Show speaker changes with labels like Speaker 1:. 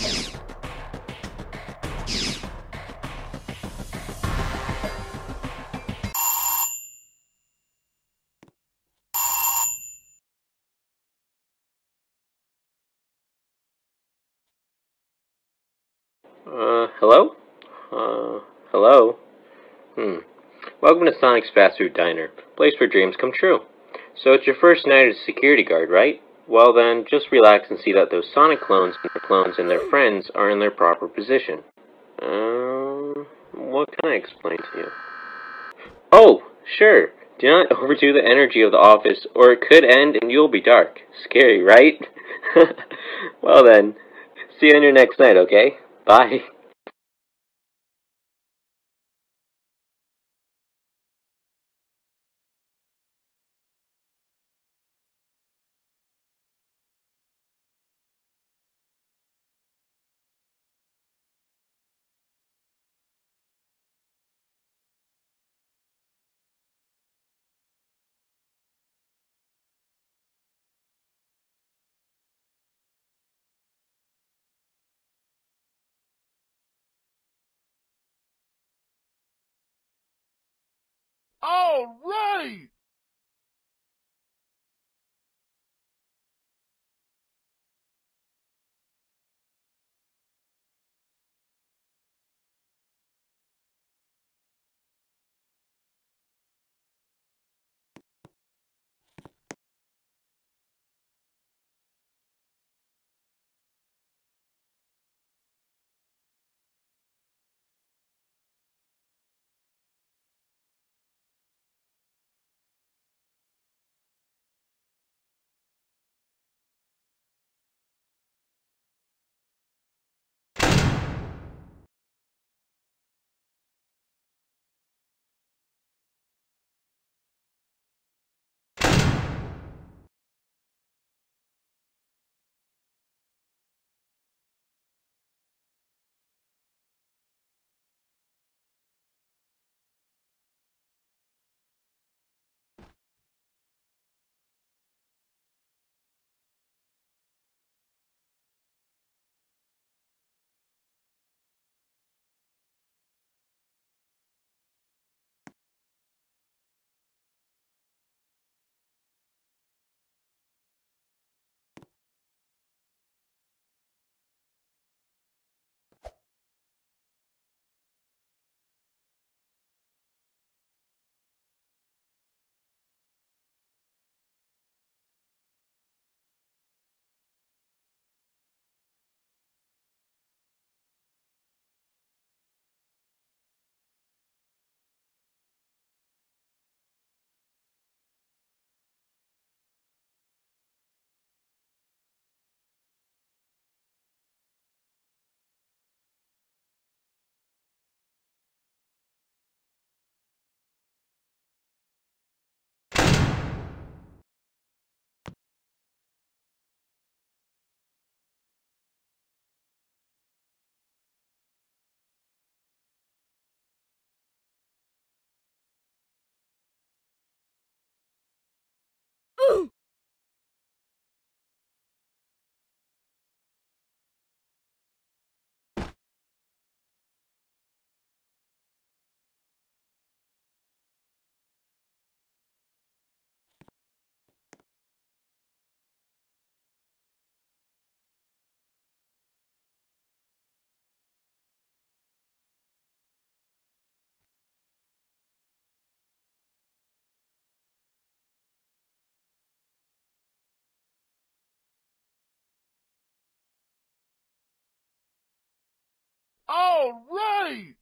Speaker 1: Uh, hello? Uh, hello? Hmm. Welcome to Sonic's Fast Food Diner, place where dreams come true. So it's your first night as a security guard, right? Well then, just relax and see that those Sonic clones clones and their friends are in their proper position. Um, what can I explain to you? Oh, sure. Do not overdo the energy of the office, or it could end and you'll be dark. Scary, right? well then, see you on your next night, okay? Bye.
Speaker 2: All right! All right!